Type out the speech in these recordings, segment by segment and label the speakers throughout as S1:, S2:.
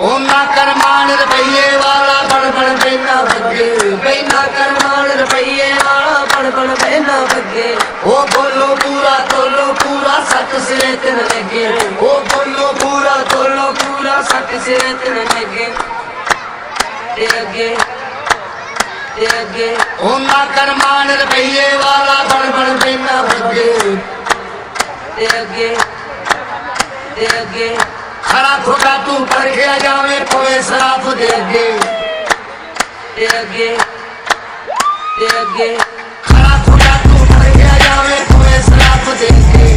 S1: ओ करमान रुपये वाला बड़ बड़ बेना बगे बेना करमान रुपये वाला बड़ बड़ बेना बगे ओ बोलो पूरा तोलो पूरा सत सिरे तिन लगे। ओ बोलो पूरा तोलो पूरा सत सिरे तिन लगे। ते अगे ते अगे ओ करमान रुपये
S2: ਅੱਗੇ ਤੇ ਅੱਗੇ ਤੇ ਅੱਗੇ ਖੜਾ ਖੁਦਾ ਤੂੰ
S3: ਪਰਖਿਆ ਜਾਵੇ ਪਵੇ ਸਰਾਫ ਦੇ ਅੱਗੇ ਤੇ ਅੱਗੇ ਤੇ ਅੱਗੇ ਖੜਾ ਖੁਦਾ ਤੂੰ ਪਰਖਿਆ
S4: ਜਾਵੇ ਪਵੇ ਸਰਾਫ
S3: ਦੇ ਅੱਗੇ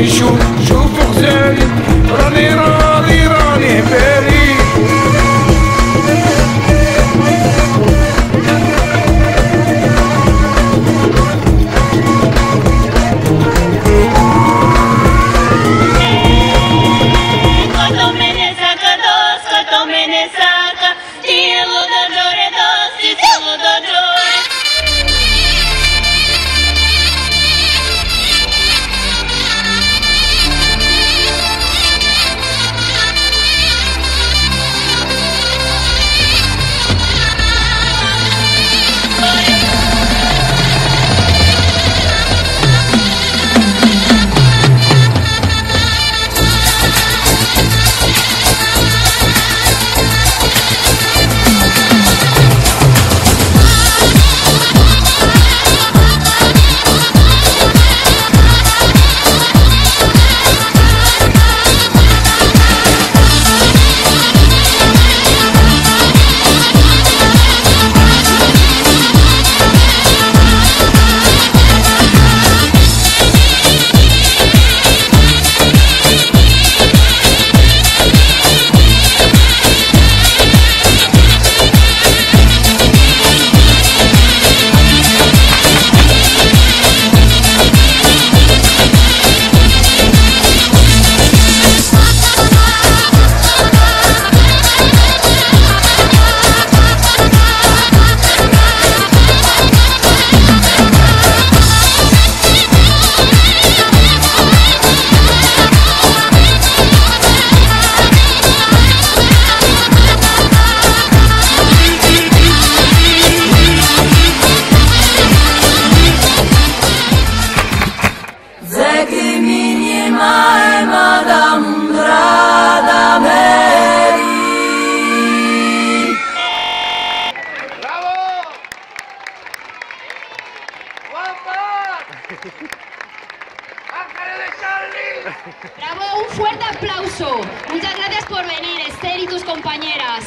S3: issue
S5: Bravo, un fuerte aplauso. Muchas gracias por venir, Esther y tus compañeras.